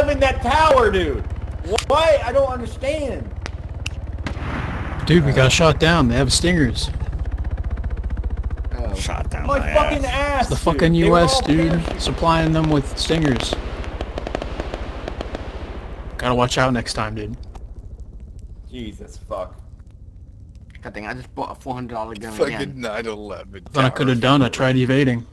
live in that tower, dude. Why? I don't understand. Dude, we got shot down. They have stingers. Oh. Shot down My my fucking ass. ass. The fucking U.S. dude, supplying them with stingers. Gotta watch out next time, dude. Jesus fuck. I think I just bought a $400 gun again. Fucking 9/11. I could have done. I tried evading.